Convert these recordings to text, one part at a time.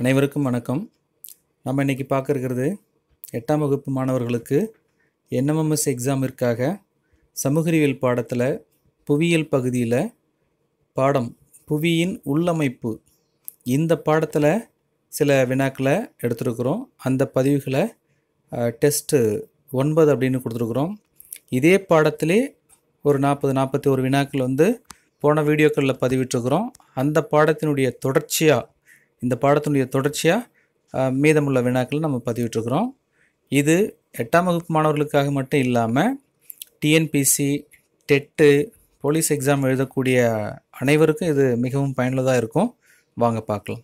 அனைவருக்கும் வணக்கம். நம்ம இன்றைக்கி பார்க்க இருக்கிறது எட்டாம் வகுப்பு மாணவர்களுக்கு என்எம்எம்எஸ் எக்ஸாமிற்காக சமூகறிவியல் பாடத்தில் புவியியல் பகுதியில் பாடம் புவியின் உள்ளமைப்பு. இந்த பாடத்தில் சில வினாக்களை எடுத்துருக்குறோம். அந்த பதிவுகளை டெஸ்ட்டு ஒன்பது அப்படின்னு கொடுத்துருக்குறோம். இதே பாடத்திலே ஒரு நாற்பது நாற்பத்தி ஒரு வினாக்கள் வந்து போன வீடியோக்களில் பதிவிட்டுருக்குறோம். அந்த பாடத்தினுடைய தொடர்ச்சியாக இந்த பாடத்தினுடைய தொடர்ச்சியாக மீதமுள்ள வினாக்கள் நம்ம பதிவிட்டுருக்குறோம். இது எட்டாம் வகுப்பு மாணவர்களுக்காக மட்டும் இல்லாமல் டிஎன்பிசி டெட்டு போலீஸ் எக்ஸாம் எழுதக்கூடிய அனைவருக்கும் இது மிகவும் பயனுள்ளதாக இருக்கும். வாங்க பார்க்கலாம்.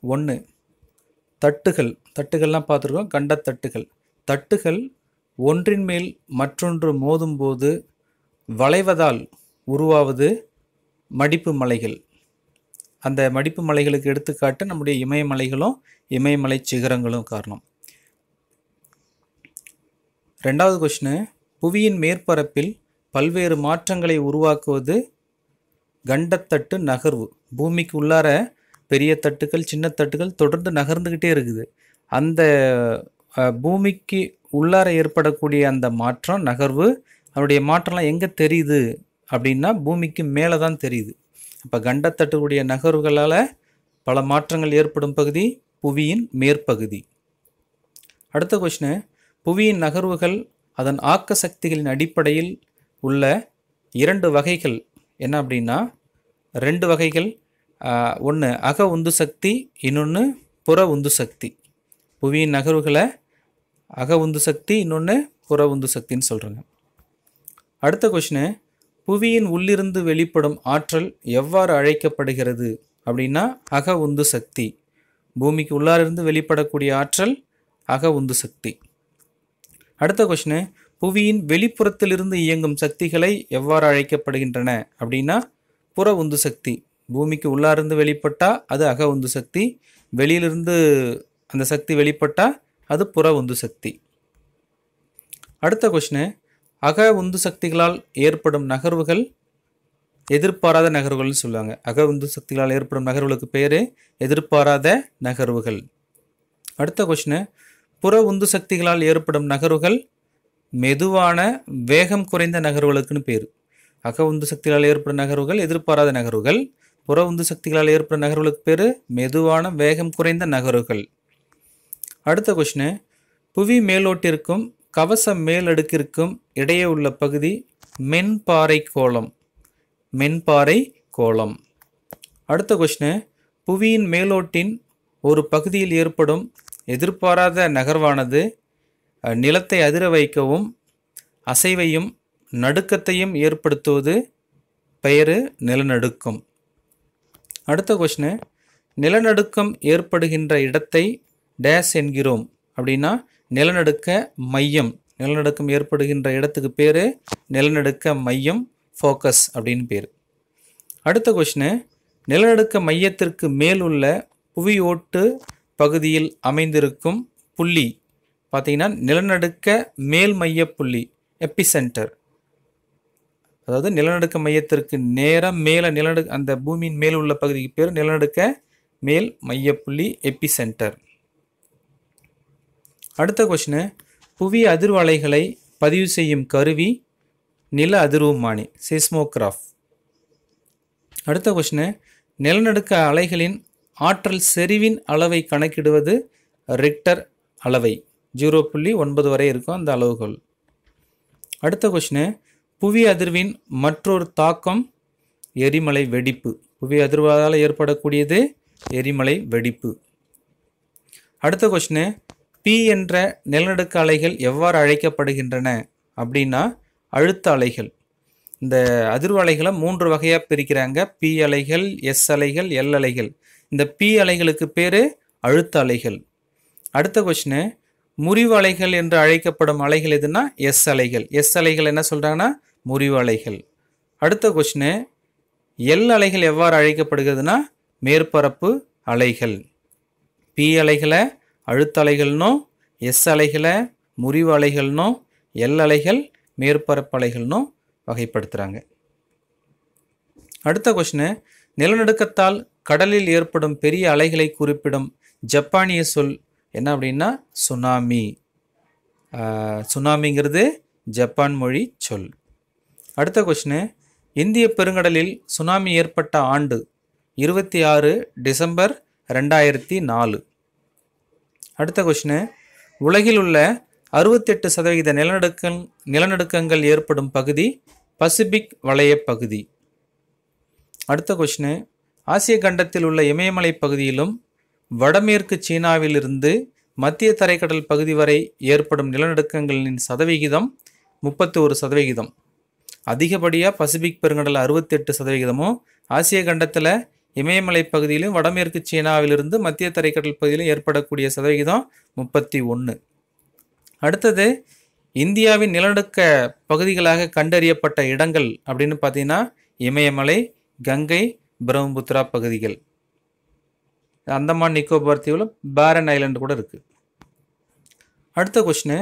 ஒன்று தட்டுகள். தட்டுகள்லாம் பார்த்துருக்கோம். கண்ட தட்டுகள். தட்டுகள் ஒன்றின் மேல் மற்றொன்று மோதும்போது வளைவதால் உருவாவது மடிப்பு மலைகள். அந்த மடிப்பு மலைகளுக்கு எடுத்துக்காட்டு நம்முடைய இமயமலைகளும் இமயமலை சிகரங்களும் காரணம். ரெண்டாவது கொஷினு புவியின் மேற்பரப்பில் பல்வேறு மாற்றங்களை உருவாக்குவது கண்டத்தட்டு நகர்வு. பூமிக்கு உள்ளார பெரிய தட்டுகள் சின்ன தட்டுகள் தொடர்ந்து நகர்ந்துக்கிட்டே இருக்குது. அந்த பூமிக்கு உள்ளார ஏற்படக்கூடிய அந்த மாற்றம் நகர்வு அதனுடைய மாற்றம்லாம் எங்கே தெரியுது? அப்படின்னா பூமிக்கு மேலே தான் தெரியுது. அப்போ கண்டத்தட்டுடைய நகர்வுகளால் பல மாற்றங்கள் ஏற்படும் பகுதி புவியின் மேற்பகுதி. அடுத்த கொஷினு புவியின் நகர்வுகள் அதன் ஆக்க சக்திகளின் அடிப்படையில் உள்ள இரண்டு வகைகள் என்ன அப்படின்னா ரெண்டு வகைகள் ஒன்று அக உந்து சக்தி இன்னொன்று புற உந்து சக்தி. புவியின் நகர்வுகளை அக உந்து சக்தி இன்னொன்று புற உந்து சக்தின்னு சொல்கிறாங்க அடுத்த கொஷினு புவியின் உள்ளிருந்து வெளிப்படும் ஆற்றல் எவ்வாறு அழைக்கப்படுகிறது? அப்படின்னா அக உந்து சக்தி. பூமிக்கு உள்ளாரிருந்து வெளிப்படக்கூடிய ஆற்றல் அக உந்து சக்தி. அடுத்த கொஷினு புவியின் வெளிப்புறத்திலிருந்து இயங்கும் சக்திகளை எவ்வாறு அழைக்கப்படுகின்றன? அப்படின்னா புற உந்து சக்தி. பூமிக்கு உள்ளாருந்து வெளிப்பட்டால் அது அக உந்து சக்தி. வெளியிலிருந்து அந்த சக்தி வெளிப்பட்டால் அது புற உந்து சக்தி. அடுத்த கொஷினு அக உந்து சக்திகளால் ஏற்படும் நகர்வுகள் எதிர்பாராத நகர்வுகள்னு சொல்லுவாங்க. அக உந்து சக்திகளால் ஏற்படும் நகர்வுகளுக்கு பேர் எதிர்பாராத நகர்வுகள். அடுத்த கொஷினு புற உந்து சக்திகளால் ஏற்படும் நகர்வுகள் மெதுவான வேகம் குறைந்த நகர்வுகளுக்குன்னு பேர். அக உந்து சக்திகளால் ஏற்படும் நகர்வுகள் எதிர்பாராத நகர்வுகள். புற உந்து சக்திகளால் ஏற்படும் நகர்வுகளுக்கு பேர் மெதுவான வேகம் குறைந்த நகர்வுகள். அடுத்த கொஷினு புவி மேலோட்டிற்கும் கவச மேலடுக்கிற்கும் இடையே உள்ள பகுதி மென்பாறை கோளம். மென்பாறை கோளம். அடுத்த கொஷினு புவியின் மேலோட்டின் ஒரு பகுதியில் ஏற்படும் எதிர்பாராத நகர்வானது நிலத்தை அதிர வைக்கவும் அசைவையும் நடுக்கத்தையும் ஏற்படுத்துவது பெயரு நிலநடுக்கம். அடுத்த கொஷினு நிலநடுக்கம் ஏற்படுகின்ற இடத்தை டேஸ் என்கிறோம் அப்படின்னா நிலநடுக்க மையம். நிலநடுக்கம் ஏற்படுகின்ற இடத்துக்கு பேர் நிலநடுக்க மையம் ஃபோக்கஸ் அப்படின்னு பேர். அடுத்த கொஷினு நிலநடுக்க மையத்திற்கு மேல் உள்ள புவியோட்டு பகுதியில் அமைந்திருக்கும் புள்ளி. பார்த்தீங்கன்னா நிலநடுக்க மேல் மைய புள்ளி எப்பிசென்டர் அதாவது நிலநடுக்க மையத்திற்கு நேராக மேலே நிலநடு அந்த பூமியின் மேல் உள்ள பகுதிக்கு பேர் நிலநடுக்க மேல் மையப்புள்ளி எப்பிசென்டர் அடுத்த கொஷினு புவி அதிர்வலைகளை பதிவு செய்யும் கருவி நில அதிர்வுமானி சிஸ்மோகிராஃப் அடுத்த கொஷினு நிலநடுக்க அலைகளின் ஆற்றல் செறிவின் அளவை கணக்கிடுவது ரிக்டர் அளவை. ஜீரோ புள்ளி ஒன்பது வரை இருக்கும் அந்த அளவுகள் அடுத்த கொஷினு புவி அதிர்வின் மற்றொரு தாக்கம் எரிமலை வெடிப்பு. புவி அதிர்வால் ஏற்படக்கூடியது எரிமலை வெடிப்பு. அடுத்த கொஷினு பி என்ற நிலநடுக்க அலைகள் எவ்வாறு அழைக்கப்படுகின்றன அப்படின்னா அழுத்த அலைகள். இந்த அதிர்வு அலைகளை மூன்று வகையாக பிரிக்கிறாங்க. பி அலைகள் எஸ் அலைகள் எல் அலைகள். இந்த பி அலைகளுக்கு பேர் அழுத்த அலைகள். அடுத்த கொஷினு முறிவு அலைகள் என்று அழைக்கப்படும் அலைகள் எதுனா எஸ் அலைகள். எஸ் அலைகள் என்ன சொல்கிறாங்கன்னா முறிவு அலைகள். அடுத்த கொஷினு எல் அலைகள் எவ்வாறு அழைக்கப்படுகிறதுனா மேற்பரப்பு அலைகள். பி அலைகளை அழுத்தலைகள்னோ எஸ் அலைகளை முறிவு அலைகள்னோ எல் அலைகள் மேற்பரப்பு அலைகள்னோ வகைப்படுத்துகிறாங்க அடுத்த கொஷினு நிலநடுக்கத்தால் கடலில் ஏற்படும் பெரிய அலைகளை குறிப்பிடும் ஜப்பானிய சொல் என்ன அப்படின்னா சுனாமி சுனாமிங்கிறது ஜப்பான் மொழி சொல். அடுத்த கொஸ்டின் இந்திய பெருங்கடலில் சுனாமி ஏற்பட்ட ஆண்டு இருபத்தி ஆறு டிசம்பர் ரெண்டாயிரத்தி நாலு. அடுத்த கொஷினு உலகில் உள்ள அறுபத்தெட்டு சதவிகித நிலநடுக்கம் நிலநடுக்கங்கள் ஏற்படும் பகுதி பசிபிக் வளைய பகுதி. அடுத்த கொஷினு ஆசிய கண்டத்தில் உள்ள இமயமலை பகுதியிலும் வடமேற்கு சீனாவிலிருந்து மத்திய தரைக்கடல் பகுதி வரை ஏற்படும் நிலநடுக்கங்களின் சதவிகிதம் முப்பத்தி ஒரு சதவிகிதம். அதிகப்படியாக பசிபிக் பெருங்கடல் அறுபத்தெட்டு சதவிகிதமும் ஆசிய கண்டத்தில் இமயமலை பகுதியிலும் வடமேற்கு சீனாவிலிருந்து மத்திய தரைக்கடல் பகுதியிலும் ஏற்படக்கூடிய சதவிகிதம் முப்பத்தி ஒன்று அடுத்தது இந்தியாவின் நிலநடுக்க பகுதிகளாக கண்டறியப்பட்ட இடங்கள் அப்படின்னு பார்த்தீங்கன்னா இமயமலை கங்கை பிரம்மபுத்திரா பகுதிகள். அந்தமான் நிக்கோபார் தீவில் பேரன் ஐலண்ட் கூட இருக்குது அடுத்த கொஷினு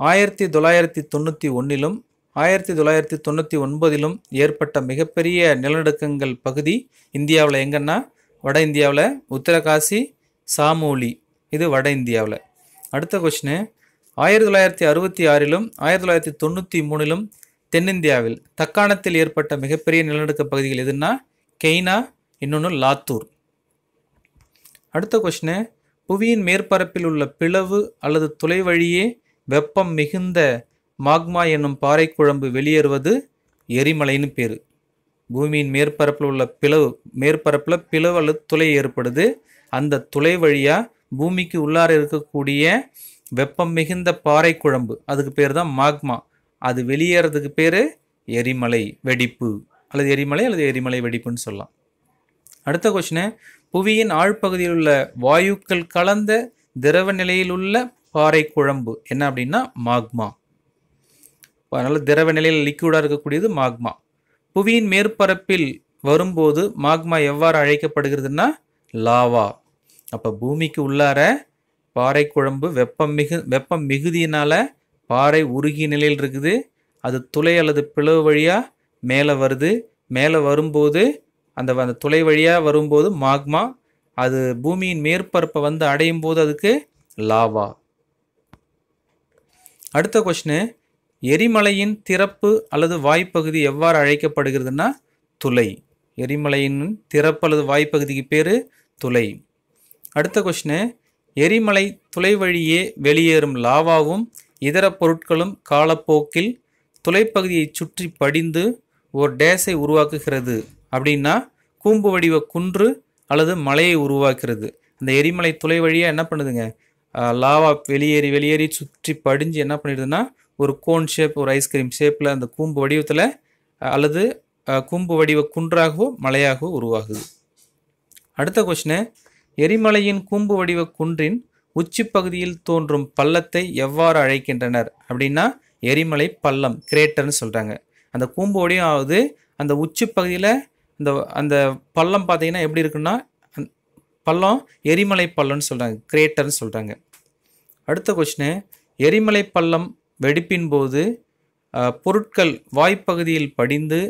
ஆயிரத்தி தொள்ளாயிரத்தி தொண்ணூற்றி ஒன்றிலும் ஆயிரத்தி தொள்ளாயிரத்தி தொண்ணூற்றி ஒன்பதிலும் ஏற்பட்ட மிகப்பெரிய நிலநடுக்கங்கள் பகுதி இந்தியாவில் எங்கன்னா? வட இந்தியாவில் உத்தரகாசி சாமோலி. இது வட இந்தியாவில். அடுத்த கொஷினு ஆயிரத்தி தொள்ளாயிரத்தி அறுபத்தி ஆறிலும் ஆயிரத்தி தொள்ளாயிரத்தி தொண்ணூற்றி மூணிலும் தென்னிந்தியாவில் தக்காணத்தில் ஏற்பட்ட மிகப்பெரிய நிலநடுக்க பகுதிகள் எதுன்னா? கெய்னா இன்னொன்று லாத்தூர். அடுத்த கொஷினு புவியின் மேற்பரப்பில் உள்ள பிளவு அல்லது துளை வழியே வெப்பம் மிகுந்த மாக்மா என்னும் பாறைக்குழம்பு வெளியேறுவது எரிமலைன்னு பேர். பூமியின் மேற்பரப்பில் உள்ள பிளவு மேற்பரப்பில் பிளவு அல்லது துளை ஏற்படுது. அந்த துளை வழியாக பூமிக்கு உள்ளார இருக்கக்கூடிய வெப்பம் மிகுந்த பாறைக்குழம்பு அதுக்கு பேர் தான் மாக்மா. அது வெளியேறதுக்கு பேர் எரிமலை வெடிப்பு அல்லது எரிமலை அல்லது எரிமலை வெடிப்புன்னு சொல்லலாம். அடுத்த கொஷினு புவியின் ஆழ்பகுதியில் உள்ள வாயுக்கள் கலந்த திரவ நிலையில் உள்ள பாறை குழம்பு என்ன அப்படின்னா மாக்மா. அதனால் திரவ நிலையில் லிக்விடாக இருக்கக்கூடியது மாக்மா புவியின் மேற்பரப்பில் வரும்போது மாக்மா எவ்வாறு அழைக்கப்படுகிறதுனா லாவா அப்போ பூமிக்கு உள்ளார பாறை குழம்பு வெப்பம் மிகு வெப்பம் மிகுதியினால் பாறை உருகிய நிலையில் இருக்குது. அது துளை அல்லது பிளவு வழியாக மேலே வருது. மேலே வரும்போது அந்த அந்த துளை வழியாக வரும்போது மாக்மா அது பூமியின் மேற்பரப்பை வந்து அடையும் போது அதுக்கு லாவா அடுத்த கொஷினு எரிமலையின் திறப்பு அல்லது வாய்ப்பகுதி எவ்வாறு அழைக்கப்படுகிறதுனா துளை. எரிமலையின் திறப்பு அல்லது வாய்ப்பகுதிக்கு பேர் துளை. அடுத்த கொஷினு எரிமலை துளை வழியே வெளியேறும் லாவாவும் இதர பொருட்களும் காலப்போக்கில் துளைப்பகுதியை சுற்றி படிந்து ஓர் டேஸை உருவாக்குகிறது. அப்படின்னா கூம்பு வடிவ குன்று அல்லது மலையை உருவாக்குறது அந்த எரிமலை துளை வழியாக என்ன பண்ணுதுங்க? லாவா வெளியேறி வெளியேறி சுற்றி படிஞ்சு என்ன பண்ணிடுதுன்னா ஒரு கோன் ஷேப் ஒரு ஐஸ்கிரீம் ஷேப்பில் அந்த கூம்பு வடிவத்தில் அல்லது கூம்பு வடிவ குன்றாகவோ மலையாகவோ உருவாகுது. அடுத்த கொஷினு எரிமலையின் கூம்பு வடிவ குன்றின் உச்சி பகுதியில் தோன்றும் பள்ளத்தை எவ்வாறு அழைக்கின்றனர்? அப்படின்னா எரிமலை பள்ளம் கிரேட்டர்னு சொல்கிறாங்க அந்த கூம்பு வடிவம் ஆகுது அந்த உச்சி பகுதியில் அந்த அந்த பள்ளம் பார்த்தீங்கன்னா எப்படி இருக்குன்னா பள்ளம் எரிமலை பள்ளம்னு சொல்கிறாங்க கிரேட்டர்னு சொல்கிறாங்க அடுத்த கொஷினு எரிமலை பள்ளம் வெடிப்பின் போது பொருட்கள் வாய்ப்பகுதியில் படிந்து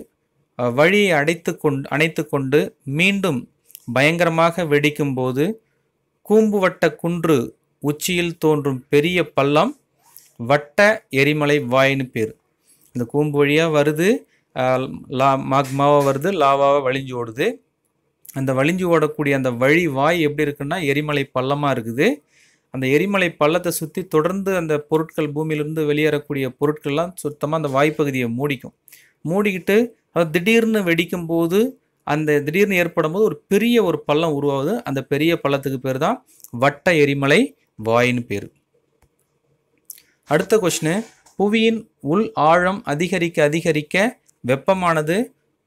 வழியை அடைத்து கொண்டு அணைத்து கொண்டு மீண்டும் பயங்கரமாக வெடிக்கும் போது கூம்பு வட்ட குன்று உச்சியில் தோன்றும் பெரிய பள்ளம் வட்ட எரிமலை வாய்னு பேர். இந்த கூம்பு வழியாக வருது லா மாக்மாவாக வருது லாவாவாக வழிஞ்சு ஓடுது. அந்த வழிஞ்சு ஓடக்கூடிய அந்த வழி வாய் எப்படி இருக்குன்னா எரிமலை பள்ளமாக இருக்குது. அந்த எரிமலை பள்ளத்தை சுற்றி தொடர்ந்து அந்த பொருட்கள் பூமியிலிருந்து வெளியேறக்கூடிய பொருட்கள்லாம் சுத்தமாக அந்த வாய்ப்பகுதியை மூடிக்கும். மூடிக்கிட்டு அது திடீர்னு வெடிக்கும் போது அந்த திடீர்னு ஏற்படும் போது ஒரு பெரிய ஒரு பள்ளம் உருவாகுது. அந்த பெரிய பள்ளத்துக்கு பேர் தான் வட்ட எரிமலை வாயின்னு பேர். அடுத்த கொஷினு புவியின் உள் ஆழம் அதிகரிக்க அதிகரிக்க வெப்பமானது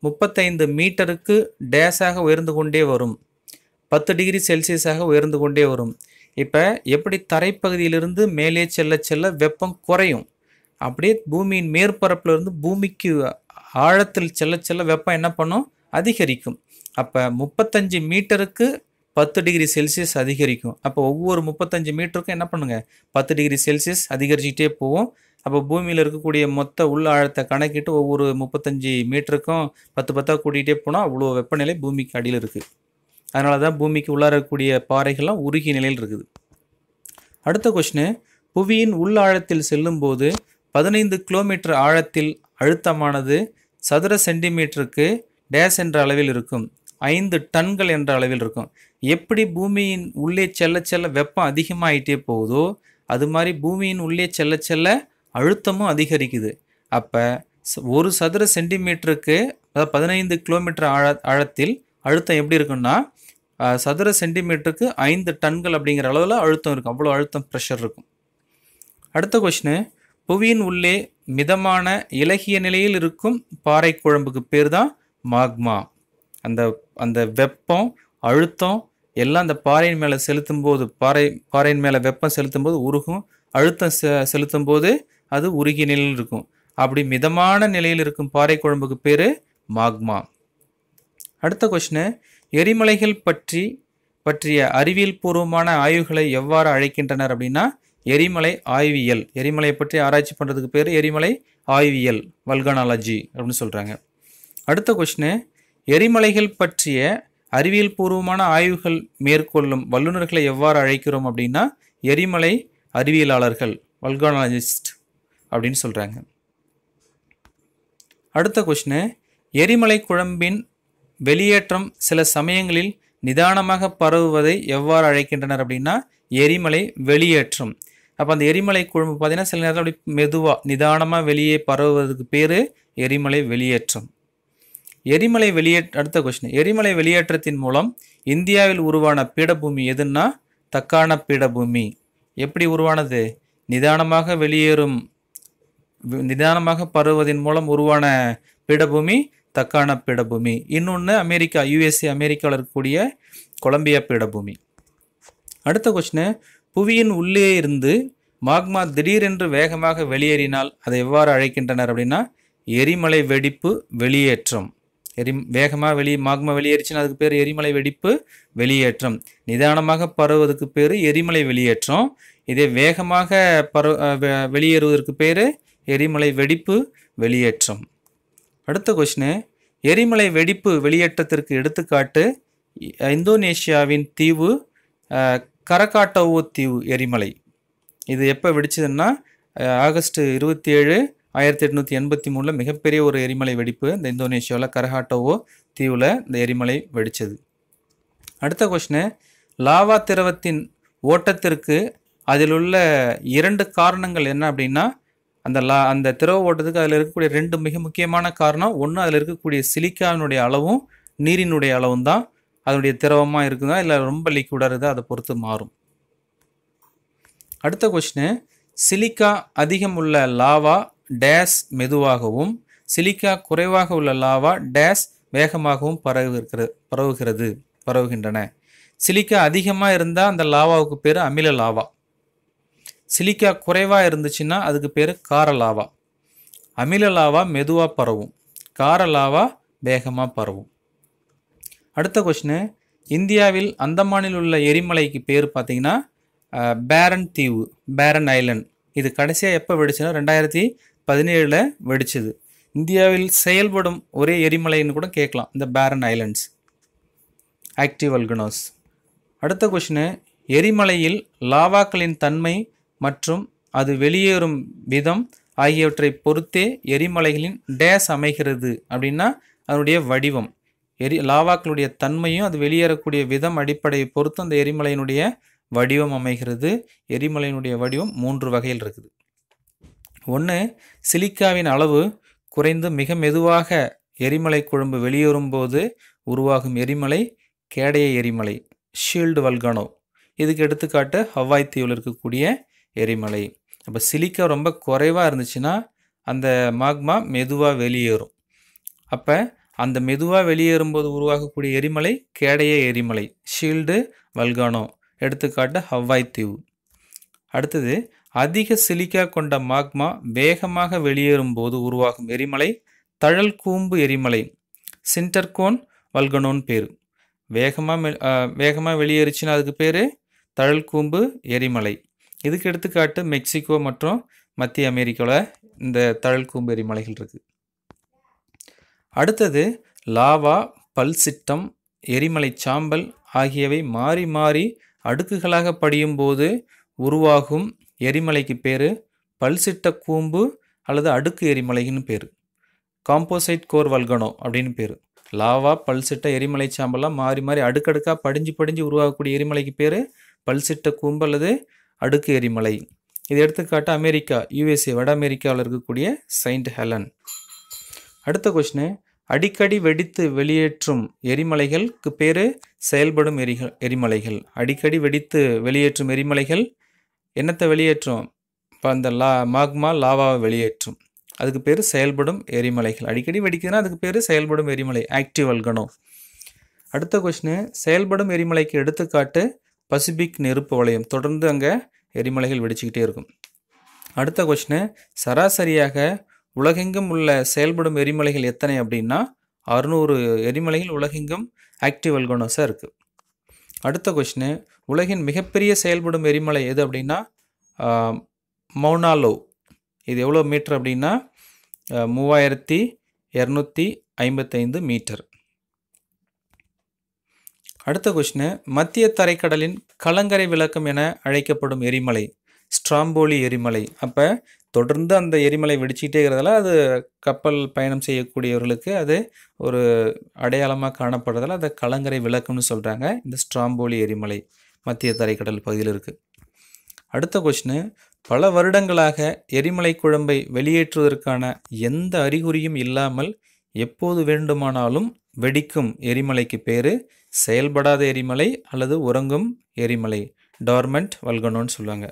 முப்பத்தைந்து மீட்டருக்கு டேஸாக உயர்ந்து கொண்டே வரும். பத்து டிகிரி செல்சியஸாக உயர்ந்து கொண்டே வரும். இப்போ எப்படி தரைப்பகுதியிலிருந்து மேலே செல்ல செல்ல வெப்பம் குறையும்? அப்படியே பூமியின் மேற்பரப்புல இருந்து பூமிக்கு ஆழத்தில் செல்ல செல்ல வெப்பம் என்ன பண்ணும்? அதிகரிக்கும். அப்போ முப்பத்தஞ்சு மீட்டருக்கு பத்து டிகிரி செல்சியஸ் அதிகரிக்கும். அப்போ ஒவ்வொரு முப்பத்தஞ்சு மீட்டருக்கும் என்ன பண்ணுங்கள் பத்து டிகிரி செல்சியஸ் அதிகரிச்சுக்கிட்டே போகும். அப்போ பூமியில் இருக்கக்கூடிய மொத்த உள் ஆழத்தை கணக்கிட்டு ஒவ்வொரு முப்பத்தஞ்சு மீட்டருக்கும் பத்து பத்தாக கூட்டிகிட்டே போனால் அவ்வளோ வெப்பநிலை பூமிக்கு அடியில் இருக்குது அதனால தான் பூமிக்கு உள்ளாரக்கூடிய பாறைகள்லாம் உருகிய நிலையில் இருக்குது. அடுத்த கொஷினு புவியின் உள் ஆழத்தில் செல்லும்போது பதினைந்து கிலோமீட்டர் ஆழத்தில் அழுத்தமானது சதுர சென்டிமீட்டருக்கு டேஸ் என்ற அளவில் இருக்கும். ஐந்து டன்கள் என்ற அளவில் இருக்கும். எப்படி பூமியின் உள்ளே செல்ல செல்ல வெப்பம் அதிகமாகிட்டே போகுதோ அது மாதிரி பூமியின் உள்ளே செல்ல செல்ல அழுத்தமும் அதிகரிக்குது. அப்போ ஒரு சதுர சென்டிமீட்டருக்கு அதாவது பதினைந்து கிலோமீட்டர் ஆழ ஆழத்தில் அழுத்தம் எப்படி இருக்குன்னா சதுர சென்டிமீட்டருக்கு ஐந்து டன்கள் அப்படிங்கிற அளவில் அழுத்தம் இருக்கும். அவ்வளோ அழுத்தம் ப்ரெஷர் இருக்கும். அடுத்த கொஷினு புவியின் உள்ளே மிதமான இலகிய நிலையில் இருக்கும் பாறை குழம்புக்கு பேர் தான் மாக்மா. அந்த அந்த வெப்பம் அழுத்தம் எல்லாம் அந்த பாறையின் மேலே செலுத்தும் போது பாறை பாறையின் மேலே வெப்பம் செலுத்தும் போது உருகும். அழுத்தம் செ செலுத்தும் போது அது உருகிய நிலையில் இருக்கும். அப்படி மிதமான நிலையில் இருக்கும் பாறை குழம்புக்கு பேர் மாக்மா. அடுத்த கொஷினு எரிமலைகள் பற்றி பற்றிய அறிவியல் பூர்வமான ஆய்வுகளை எவ்வாறு அழைக்கின்றனர் அப்படின்னா எரிமலை ஆய்வியல். எரிமலை பற்றி ஆராய்ச்சி பண்ணுறதுக்கு பேர் எரிமலை ஆய்வியல் வல்கனாலஜி அப்படின்னு சொல்கிறாங்க அடுத்த கொஷினு எரிமலைகள் பற்றிய அறிவியல் பூர்வமான ஆய்வுகள் மேற்கொள்ளும் வல்லுநர்களை எவ்வாறு அழைக்கிறோம் அப்படின்னா எரிமலை அறிவியலாளர்கள் வல்கனாலஜிஸ்ட் அப்படின்னு சொல்கிறாங்க அடுத்த கொஷினு எரிமலை குழம்பின் வெளியேற்றம் சில சமயங்களில் நிதானமாக பரவுவதை எவ்வாறு அழைக்கின்றனர் அப்படின்னா எரிமலை வெளியேற்றம். அப்போ அந்த எரிமலை குழம்பு பார்த்தீங்கன்னா சில நேரத்தில் அப்படி மெதுவாக நிதானமாக வெளியே பரவுவதுக்கு பேர் எரிமலை வெளியேற்றம். எரிமலை வெளியேற்ற அடுத்த கொஸ்டின் எரிமலை வெளியேற்றத்தின் மூலம் இந்தியாவில் உருவான பீடபூமி எதுன்னா தக்கான பீடபூமி. எப்படி உருவானது? நிதானமாக வெளியேறும் நிதானமாக பரவுவதன் மூலம் உருவான பீடபூமி தக்கான பீடபூமி. இன்னொன்று அமெரிக்கா யுஎஸ்ஏ அமெரிக்காவில் இருக்கக்கூடிய கொலம்பியா பீடபூமி. அடுத்த கொஸ்டின் புவியின் உள்ளே இருந்து மாக்மா திடீரென்று வேகமாக வெளியேறினால் அதை எவ்வாறு அழைக்கின்றனர் அப்படின்னா எரிமலை வெடிப்பு வெளியேற்றம். எரி வேகமாக வெளியே மாக்மா வெளியேறிச்சுன்னா அதுக்கு பேர் எரிமலை வெடிப்பு வெளியேற்றம். நிதானமாக பரவுவதற்கு பேர் எரிமலை வெளியேற்றம். இதே வேகமாக பரவ வெளியேறுவதற்கு பேர் எரிமலை வெடிப்பு வெளியேற்றம். அடுத்த கொஷினு எரிமலை வெடிப்பு வெளியேற்றத்திற்கு எடுத்துக்காட்டு இந்தோனேஷியாவின் தீவு கரகாட்டோவோ தீவு எரிமலை. இது எப்போ வெடிச்சதுன்னா ஆகஸ்ட் இருபத்தி ஏழு ஆயிரத்தி எட்நூற்றி எண்பத்தி மூணில் மிகப்பெரிய ஒரு எரிமலை வெடிப்பு இந்த இந்தோனேஷியாவில் கரகாட்டோவோ தீவில் இந்த எரிமலை வெடித்தது அடுத்த கொஷினு லாவா திரவத்தின் ஓட்டத்திற்கு அதில் உள்ள இரண்டு காரணங்கள் என்ன அப்படின்னா அந்த லா அந்த திரவ ஓட்டத்துக்கு அதில் இருக்கக்கூடிய ரெண்டு மிக முக்கியமான காரணம் ஒன்று அதில் இருக்கக்கூடிய சிலிக்காவினுடைய அளவும் நீரினுடைய அளவும் தான். அதனுடைய திரவமாக இருக்குதா இல்லை ரொம்ப லிக்விடாக இருக்குதா அதை பொறுத்து மாறும். அடுத்த கொஷினு சிலிக்கா அதிகம் உள்ள லாவா டேஸ் மெதுவாகவும் சிலிக்கா குறைவாக உள்ள லாவா டேஸ் வேகமாகவும் பரவுகிறது பரவுகிறது பரவுகின்றன. சிலிக்கா அதிகமாக இருந்தால் அந்த லாவாவுக்கு பேர் அமில லாவா. சிலிக்கா குறைவாக இருந்துச்சுன்னா அதுக்கு பேர் கார லாவா. அமில லாவா மெதுவாக பரவும். கார லாவா வேகமாக பரவும். அடுத்த கொஷினு இந்தியாவில் அந்தமானில் உள்ள எரிமலைக்கு பேர் பார்த்தீங்கன்னா பேரன் தீவு பேரன் ஐலண்ட். இது கடைசியாக எப்போ வெடிச்சுன்னா ரெண்டாயிரத்தி பதினேழில் வெடிச்சது. இந்தியாவில் செயல்படும் ஒரே எரிமலைன்னு கூட கேட்கலாம் இந்த பேரன் ஐலண்ட்ஸ். ஆக்டிவ் அல்கனோஸ். அடுத்த கொஷினு எரிமலையில் லாவாக்களின் தன்மை மற்றும் அது வெளியேறும் விதம் ஆகியவற்றை பொறுத்தே எரிமலைகளின் டேஸ் அமைகிறது அப்படின்னா அதனுடைய வடிவம். எரி லாவாக்களுடைய தன்மையும் அது வெளியேறக்கூடிய விதம் அடிப்படையை பொறுத்து அந்த எரிமலையினுடைய வடிவம் அமைகிறது. எரிமலையினுடைய வடிவம் மூன்று வகையில் இருக்குது. ஒன்று சிலிக்காவின் அளவு குறைந்து மிக மெதுவாக எரிமலை குழம்பு வெளியேறும்போது உருவாகும் எரிமலை கேடைய எரிமலை ஷீல்டு வல்கனோ. இதுக்கு எடுத்துக்காட்டு ஹவாய் தீவில் இருக்கக்கூடிய எரிமலை. அப்போ சிலிக்கா ரொம்ப குறைவாக இருந்துச்சுன்னா அந்த மாக்மா மெதுவாக வெளியேறும். அப்போ அந்த மெதுவாக வெளியேறும்போது உருவாகக்கூடிய எரிமலை கேடைய எரிமலை ஷீல்டு வல்கானோ எடுத்துக்காட்டு ஹவ்வாய் தீவு. அடுத்தது அதிக சிலிக்கா கொண்ட மாக்மா வேகமாக வெளியேறும் போது உருவாகும் எரிமலை தழல் கூம்பு எரிமலை சின்டர்கோன் வல்கனோன்னு பேர். வேகமாக வேகமாக வெளியேறுச்சுன்னா அதுக்கு பேர் தழல் கூம்பு எரிமலை. இதுக்கு எடுத்துக்காட்டு மெக்சிகோ மற்றும் மத்திய அமெரிக்காவில் இந்த தழல் கூம்பு எரிமலைகள் இருக்குது அடுத்தது லாவா பல்சிட்டம் எரிமலை சாம்பல் ஆகியவை மாறி மாறி அடுக்குகளாக படியும் போது உருவாகும் எரிமலைக்கு பேர் பல்சிட்ட கூம்பு அல்லது அடுக்கு எரிமலைன்னு பேர். காம்போசைட் கோர் வல்கனோ அப்படின்னு பேர். லாவா பல்சிட்ட எரிமலை சாம்பல்லாம் மாறி மாறி அடுக்கடுக்காக படிஞ்சு படிஞ்சு உருவாகக்கூடிய எரிமலைக்கு பேர் பல்சிட்ட கூம்பு அல்லது அடுக்கு எரிமலை. இது எடுத்துக்காட்டு அமெரிக்கா யூஎஸ்ஏ வட அமெரிக்காவில் இருக்கக்கூடிய செயின்ட் ஹெலன். அடுத்த கொஷினு அடிக்கடி வெடித்து வெளியேற்றும் எரிமலைகளுக்கு பேர் செயல்படும் எரிகள் எரிமலைகள். அடிக்கடி வெடித்து வெளியேற்றும் எரிமலைகள் என்னத்தை வெளியேற்றும்? இப்போ அந்த லா மாக்மா லாவாவை வெளியேற்றும். அதுக்கு பேர் செயல்படும் எரிமலைகள். அடிக்கடி வெடிக்குதுன்னா அதுக்கு பேர் செயல்படும் எரிமலை ஆக்டிவ் அடுத்த கொஷினு செயல்படும் எரிமலைக்கு எடுத்துக்காட்டு பசிபிக் நெருப்பு வளையம் தொடர்ந்து அங்கே எரிமலைகள் வெடிச்சுக்கிட்டே இருக்கும். அடுத்த கொஷினு சராசரியாக உலகெங்கும் உள்ள செயல்படும் எரிமலைகள் எத்தனை அப்படின்னா அறுநூறு எரிமலைகள் உலகெங்கும் ஆக்டிவ் அல்கோனஸாக இருக்குது அடுத்த கொஷினு உலகின் மிகப்பெரிய செயல்படும் எரிமலை எது அப்படின்னா மௌனாலோ இது எவ்வளோ மீட்டர் அப்படின்னா மூவாயிரத்தி இரநூத்தி ஐம்பத்தைந்து மீட்டர். அடுத்த கொஷினு மத்திய தரைக்கடலின் கலங்கரை விளக்கம் என அழைக்கப்படும் எரிமலை ஸ்ட்ராம்போலி எரிமலை. அப்போ தொடர்ந்து அந்த எரிமலை வெடிச்சிக்கிட்டே இருக்கிறதால அது கப்பல் பயணம் செய்யக்கூடியவர்களுக்கு அது ஒரு அடையாளமாக காணப்படுறதால அதை கலங்கரை விளக்கம்னு சொல்கிறாங்க இந்த ஸ்ட்ராம்போலி எரிமலை மத்திய தரைக்கடல் பகுதியில் இருக்குது அடுத்த கொஷினு பல வருடங்களாக எரிமலை குழம்பை வெளியேற்றுவதற்கான எந்த அறிகுறியும் இல்லாமல் எப்போது வேண்டுமானாலும் வெடிக்கும் எரிமலைக்கு பேர் செயல்படாத எரிமலை அல்லது உறங்கும் எரிமலை டார்மெண்ட் வல்கனோன்னு சொல்லுவாங்க.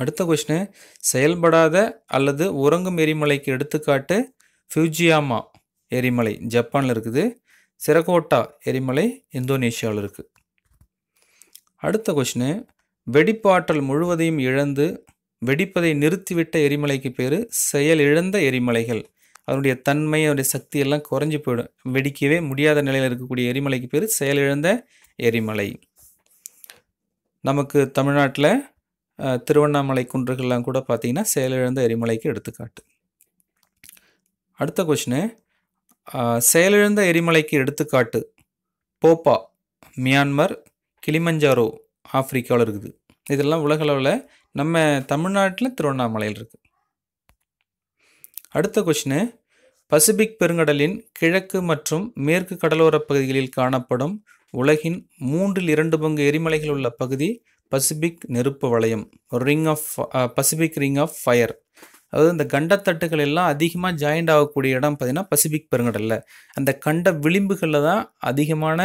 அடுத்த கொஷினு செயல்படாத அல்லது உறங்கும் எரிமலைக்கு எடுத்துக்காட்டு ஃபியூஜியாமா எரிமலை ஜப்பானில் இருக்குது. சிரகோட்டா எரிமலை இந்தோனேஷியாவில் இருக்குது அடுத்த கொஷினு வெடிப்பாற்றல் முழுவதையும் இழந்து வெடிப்பதை நிறுத்திவிட்ட எரிமலைக்கு பேர் செயல் இழந்த எரிமலைகள். அதனுடைய தன்மை அதனுடைய சக்தி எல்லாம் குறைஞ்சி போயிடும். வெடிக்கவே முடியாத நிலையில் இருக்கக்கூடிய எரிமலைக்கு பேர் செயலிழந்த எரிமலை. நமக்கு தமிழ்நாட்டில் திருவண்ணாமலை குன்றுகள்லாம் கூட பார்த்திங்கன்னா செயலிழந்த எரிமலைக்கு எடுத்துக்காட்டு. அடுத்த கொஷினு செயலிழந்த எரிமலைக்கு எடுத்துக்காட்டு. போப்பா மியான்மர் கிளிமஞ்சாரோ ஆப்பிரிக்காவில் இருக்குது. இதெல்லாம் உலகளவில் நம்ம தமிழ்நாட்டில் திருவண்ணாமலையில் இருக்குது அடுத்த கொஷினு பசிபிக் பெருங்கடலின் கிழக்கு மற்றும் மேற்கு கடலோரப் பகுதிகளில் காணப்படும் உலகின் மூன்றில் இரண்டு பங்கு எரிமலைகள் உள்ள பகுதி பசிபிக் நெருப்பு வளையம் ring of Pacific ring of fire அதாவது இந்த கண்டத்தட்டுகள் எல்லாம் அதிகமாக ஜாயிண்ட் ஆகக்கூடிய இடம் பார்த்திங்கன்னா பசிபிக் பெருங்கடலில். அந்த கண்ட விளிம்புகளில் தான் அதிகமான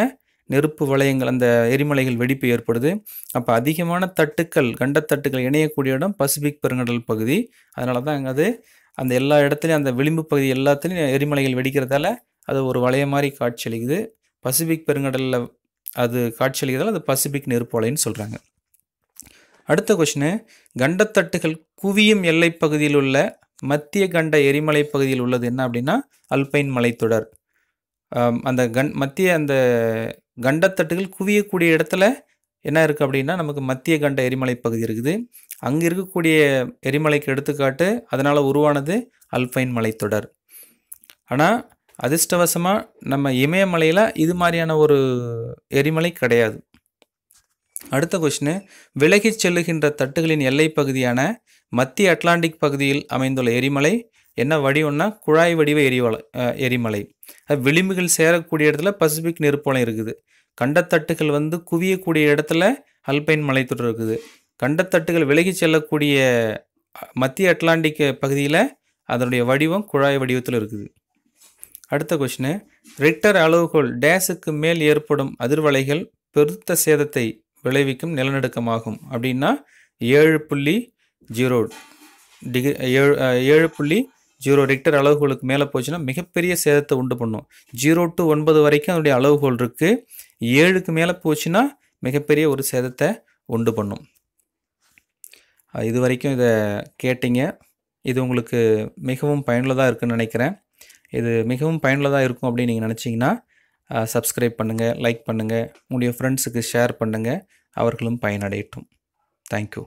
நெருப்பு வளையங்கள் அந்த எரிமலைகள் வெடிப்பு ஏற்படுது. அப்போ அதிகமான தட்டுக்கள் கண்டத்தட்டுகள் இணையக்கூடிய இடம் பசிபிக் பெருங்கடல் பகுதி. அதனால தான் அங்கே அது அந்த எல்லா இடத்துலையும் அந்த விளிம்பு பகுதி எல்லாத்துலேயும் எரிமலைகள் வெடிக்கிறதால அது ஒரு வளைய மாதிரி காட்சியளிக்குது. பசிபிக் பெருங்கடலில் அது காட்சியளிக்கிறதால அது பசிபிக் நெருப்போலைன்னு சொல்கிறாங்க அடுத்த கொஷினு கண்டத்தட்டுகள் குவியும் எல்லை பகுதியில் உள்ள மத்திய கண்ட எரிமலை பகுதியில் உள்ளது என்ன அப்படின்னா அல்பைன் மலைத்தொடர். அந்த கண் மத்திய அந்த கண்டத்தட்டுகள் குவியக்கூடிய இடத்துல என்ன இருக்குது அப்படின்னா நமக்கு மத்திய கண்ட எரிமலை பகுதி இருக்குது. அங்கே இருக்கக்கூடிய எரிமலைக்கு எடுத்துக்காட்டு அதனால் உருவானது அல்பைன் மலைத்தொடர். ஆனால் அதிர்ஷ்டவசமாக நம்ம இமயமலையில் இது மாதிரியான ஒரு எரிமலை கிடையாது. அடுத்த கொஷினு விலகிச் செல்லுகின்ற தட்டுகளின் எல்லை பகுதியான மத்திய அட்லாண்டிக் பகுதியில் அமைந்துள்ள எரிமலை என்ன வடிவம்னா குழாய் வடிவ எரிவலை எரிமலை. அது விளிம்புகள் சேரக்கூடிய இடத்துல பசிபிக் நெருப்போலம் இருக்குது. கண்டத்தட்டுகள் வந்து குவியக்கூடிய இடத்துல அல்பைன் மலைத்தொடர் இருக்குது. கண்டத்தட்டுகள் விலகி செல்லக்கூடிய மத்திய அட்லாண்டிக் பகுதியில் அதனுடைய வடிவம் குழாய் வடிவத்தில் இருக்குது. அடுத்த கொஷினு ரிக்டர் அளவுகோல் டேஸுக்கு மேல் ஏற்படும் அதிர்வலைகள் பெருத்த சேதத்தை விளைவிக்கும் நிலநடுக்கமாகும். அப்படின்னா ஏழு புள்ளி ஜீரோ டிகிரி ஏழு ஏழு புள்ளி ஜீரோ ரிக்டர் அளவுகோலுக்கு மேலே போச்சுன்னா மிகப்பெரிய சேதத்தை உண்டு பண்ணும். ஜீரோ டு ஒன்பது வரைக்கும் அதனுடைய அளவுகோல் இருக்குது ஏழுக்கு மேலே போச்சுன்னா மிகப்பெரிய ஒரு சேதத்தை உண்டு பண்ணும். இது வரைக்கும் இதை கேட்டீங்க. இது உங்களுக்கு மிகவும் பயனுள்ளதாக இருக்குன்னு நினைக்கிறேன். இது மிகவும் பயனுள்ளதாக இருக்கும் அப்படின்னு நீங்கள் நினச்சிங்கன்னா சப்ஸ்கிரைப் பண்ணுங்கள் லைக் பண்ணுங்கள் உங்களுடைய ஃப்ரெண்ட்ஸுக்கு ஷேர் பண்ணுங்கள் அவர்களும் பயனடையட்டும். தேங்க்யூ